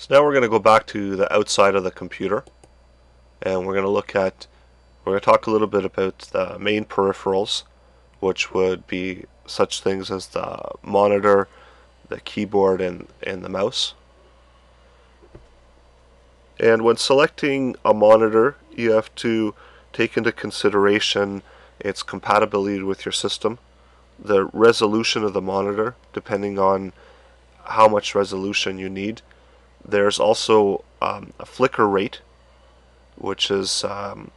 So now we're going to go back to the outside of the computer and we're going to look at, we're going to talk a little bit about the main peripherals which would be such things as the monitor, the keyboard, and, and the mouse. And when selecting a monitor, you have to take into consideration its compatibility with your system, the resolution of the monitor, depending on how much resolution you need, there's also um, a flicker rate, which is, um,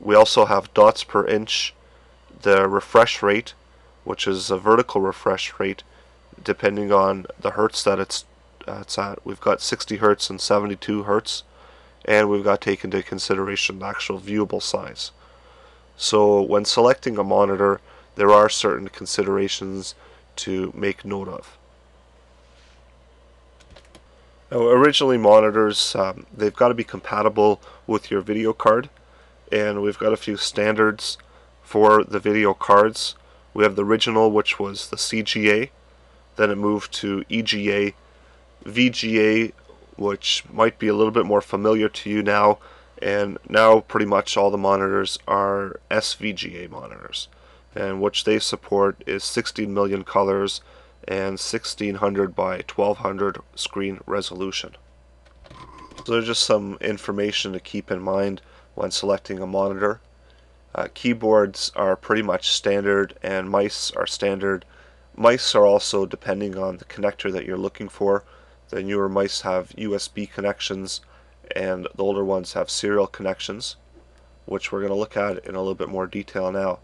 we also have dots per inch, the refresh rate, which is a vertical refresh rate, depending on the hertz that it's, uh, it's at. We've got 60 hertz and 72 hertz, and we've got to take into consideration the actual viewable size. So when selecting a monitor, there are certain considerations to make note of. Now, originally monitors, um, they've got to be compatible with your video card and we've got a few standards for the video cards. We have the original which was the CGA, then it moved to EGA, VGA which might be a little bit more familiar to you now and now pretty much all the monitors are SVGA monitors and which they support is 16 million colors and 1600 by 1200 screen resolution. So there's just some information to keep in mind when selecting a monitor. Uh, keyboards are pretty much standard and mice are standard. Mice are also depending on the connector that you're looking for. The newer mice have USB connections and the older ones have serial connections which we're going to look at in a little bit more detail now.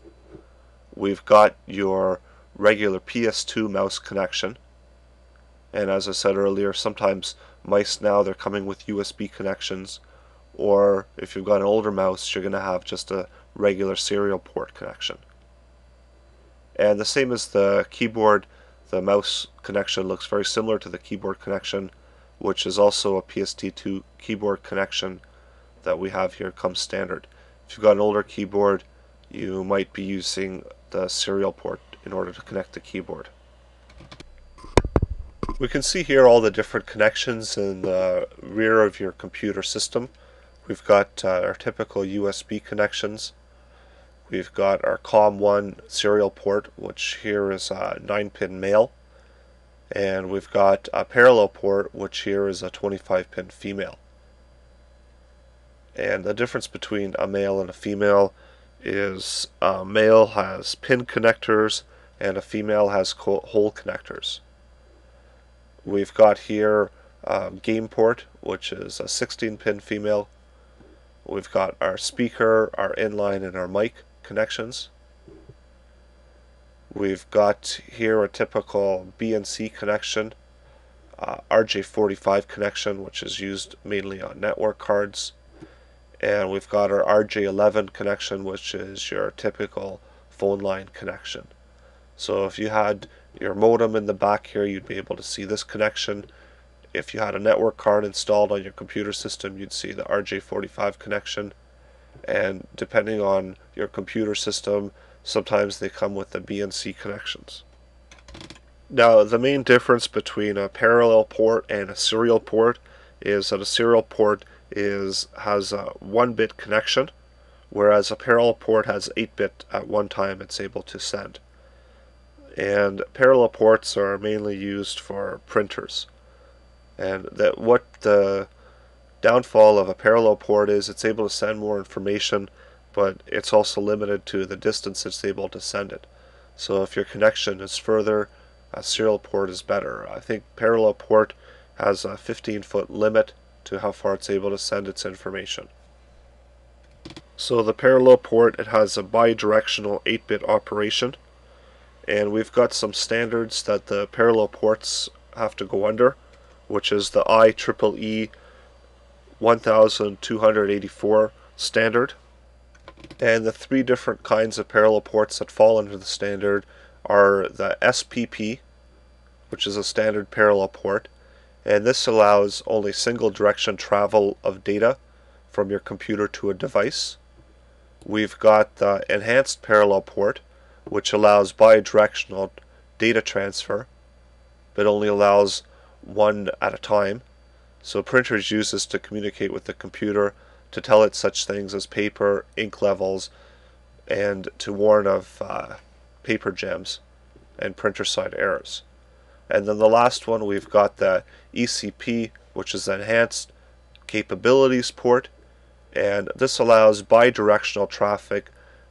We've got your regular PS2 mouse connection. And as I said earlier, sometimes mice now they're coming with USB connections, or if you've got an older mouse, you're going to have just a regular serial port connection. And the same as the keyboard, the mouse connection looks very similar to the keyboard connection, which is also a PST2 keyboard connection that we have here comes standard. If you've got an older keyboard, you might be using the serial port in order to connect the keyboard. We can see here all the different connections in the rear of your computer system. We've got uh, our typical USB connections. We've got our COM1 serial port, which here is a 9-pin male. And we've got a parallel port, which here is a 25-pin female. And the difference between a male and a female is a male has pin connectors and a female has hole connectors. We've got here um, game port, which is a 16 pin female. We've got our speaker, our inline, and our mic connections. We've got here a typical BNC connection, uh, RJ45 connection, which is used mainly on network cards. And we've got our RJ11 connection, which is your typical phone line connection. So if you had your modem in the back here, you'd be able to see this connection. If you had a network card installed on your computer system, you'd see the RJ45 connection. And depending on your computer system, sometimes they come with the BNC connections. Now, the main difference between a parallel port and a serial port is that a serial port is has a 1-bit connection, whereas a parallel port has 8-bit at one time it's able to send and parallel ports are mainly used for printers. And that what the downfall of a parallel port is it's able to send more information, but it's also limited to the distance it's able to send it. So if your connection is further, a serial port is better. I think parallel port has a 15 foot limit to how far it's able to send its information. So the parallel port, it has a bidirectional 8-bit operation and we've got some standards that the parallel ports have to go under which is the IEEE 1284 standard and the three different kinds of parallel ports that fall under the standard are the SPP which is a standard parallel port and this allows only single direction travel of data from your computer to a device. We've got the enhanced parallel port which allows bidirectional data transfer, but only allows one at a time. So printers use this to communicate with the computer, to tell it such things as paper, ink levels, and to warn of uh, paper jams and printer side errors. And then the last one, we've got the ECP, which is Enhanced Capabilities port, and this allows bidirectional traffic,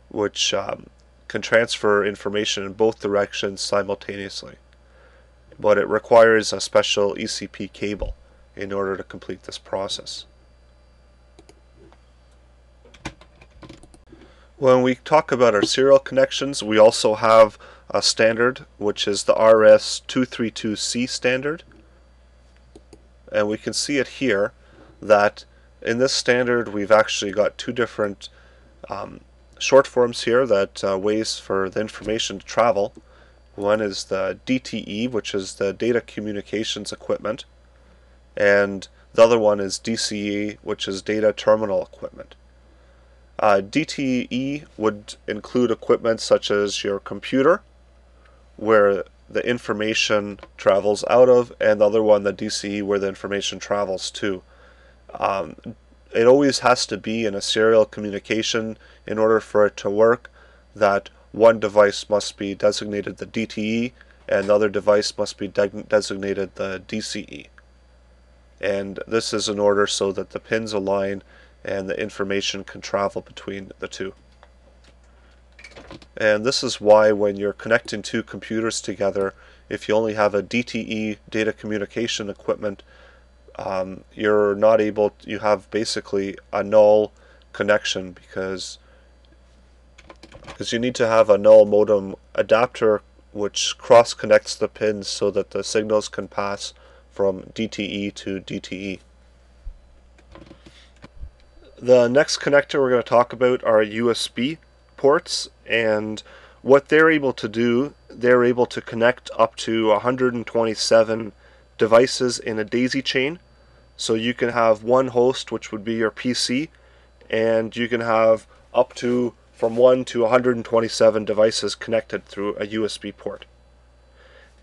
which um, can transfer information in both directions simultaneously. But it requires a special ECP cable in order to complete this process. When we talk about our serial connections, we also have a standard, which is the RS232C standard. And we can see it here that in this standard we've actually got two different um, short forms here that uh, ways for the information to travel. One is the DTE, which is the data communications equipment, and the other one is DCE, which is data terminal equipment. Uh, DTE would include equipment such as your computer, where the information travels out of, and the other one, the DCE, where the information travels to. Um, it always has to be in a serial communication in order for it to work that one device must be designated the DTE and the other device must be de designated the DCE. And this is in order so that the pins align and the information can travel between the two. And this is why when you're connecting two computers together, if you only have a DTE data communication equipment, um, you're not able, to, you have basically a null connection because because you need to have a null modem adapter which cross connects the pins so that the signals can pass from DTE to DTE. The next connector we're going to talk about are USB ports and what they're able to do, they're able to connect up to 127 devices in a daisy chain. So you can have one host, which would be your PC, and you can have up to from 1 to 127 devices connected through a USB port.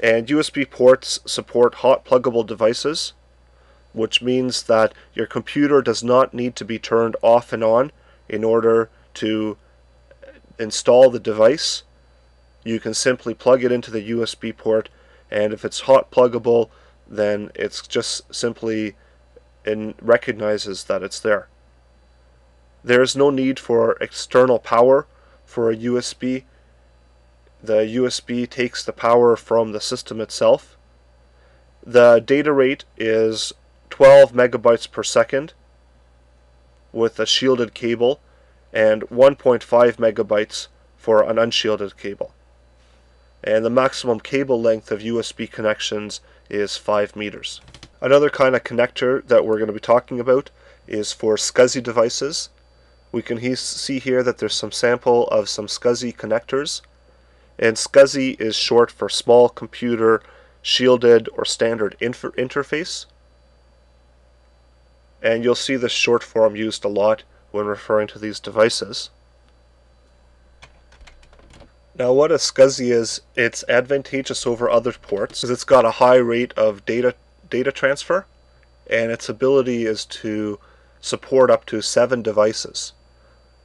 And USB ports support hot pluggable devices, which means that your computer does not need to be turned off and on in order to install the device. You can simply plug it into the USB port and if it's hot pluggable then it's just simply and recognizes that it's there. There is no need for external power for a USB. The USB takes the power from the system itself. The data rate is 12 megabytes per second with a shielded cable and 1.5 megabytes for an unshielded cable. And the maximum cable length of USB connections is 5 meters. Another kind of connector that we're going to be talking about is for SCSI devices. We can he see here that there's some sample of some SCSI connectors. And SCSI is short for Small Computer Shielded or Standard Interface and you'll see this short form used a lot when referring to these devices. Now what a SCSI is, it's advantageous over other ports because it's got a high rate of data data transfer and its ability is to support up to seven devices.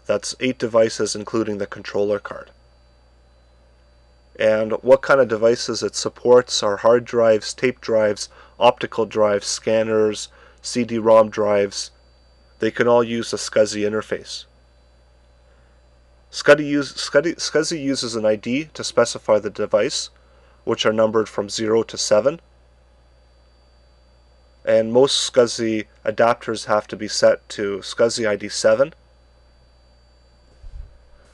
That's eight devices including the controller card. And what kind of devices it supports are hard drives, tape drives, optical drives, scanners, CD-ROM drives, they can all use a SCSI interface. SCSI, use, SCSI uses an ID to specify the device, which are numbered from 0 to 7. And most SCSI adapters have to be set to SCSI ID 7.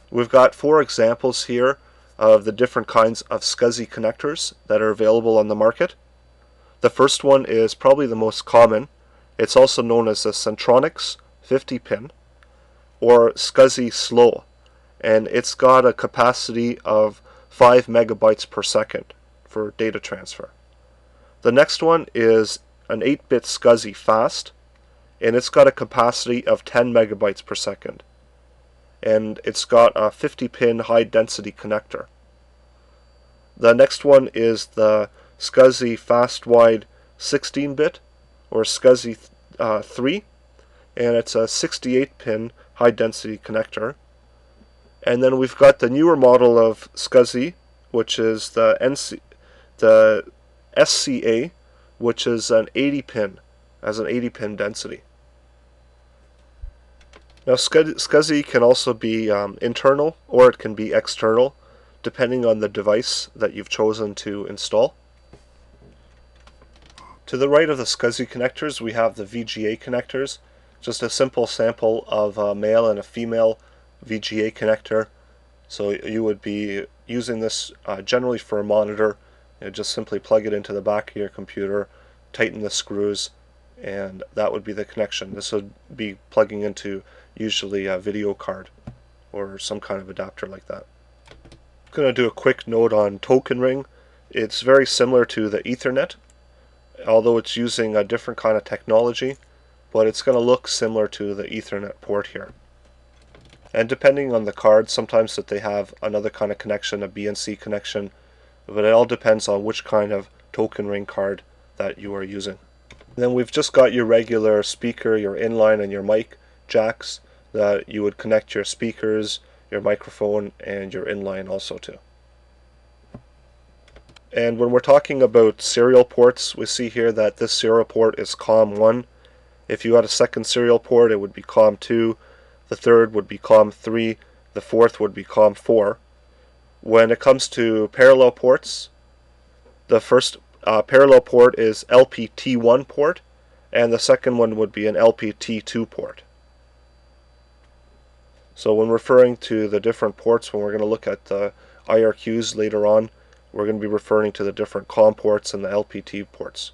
We've got four examples here of the different kinds of SCSI connectors that are available on the market. The first one is probably the most common, it's also known as the Centronics 50 pin or SCSI Slow and it's got a capacity of 5 megabytes per second for data transfer. The next one is an 8-bit SCSI Fast and it's got a capacity of 10 megabytes per second and it's got a 50 pin high density connector. The next one is the SCSI Fast Wide 16 bit or SCSI uh, 3 and it's a 68 pin high density connector. And then we've got the newer model of SCSI which is the NC the SCA which is an 80 pin as an 80 pin density. Now SCSI can also be um, internal or it can be external depending on the device that you've chosen to install. To the right of the SCSI connectors we have the VGA connectors, just a simple sample of a male and a female VGA connector. So you would be using this uh, generally for a monitor, you know, just simply plug it into the back of your computer, tighten the screws, and that would be the connection. This would be plugging into usually a video card or some kind of adapter like that. I'm going to do a quick note on token ring. It's very similar to the Ethernet, although it's using a different kind of technology, but it's going to look similar to the Ethernet port here. And depending on the card, sometimes that they have another kind of connection, a BNC connection, but it all depends on which kind of token ring card that you are using. then we've just got your regular speaker, your inline and your mic jacks that you would connect your speakers, your microphone, and your inline also to. And when we're talking about serial ports, we see here that this serial port is COM1. If you had a second serial port, it would be COM2. The third would be COM3. The fourth would be COM4. When it comes to parallel ports, the first uh, parallel port is LPT1 port, and the second one would be an LPT2 port. So when referring to the different ports, when we're going to look at the IRQs later on, we're going to be referring to the different COM ports and the LPT ports.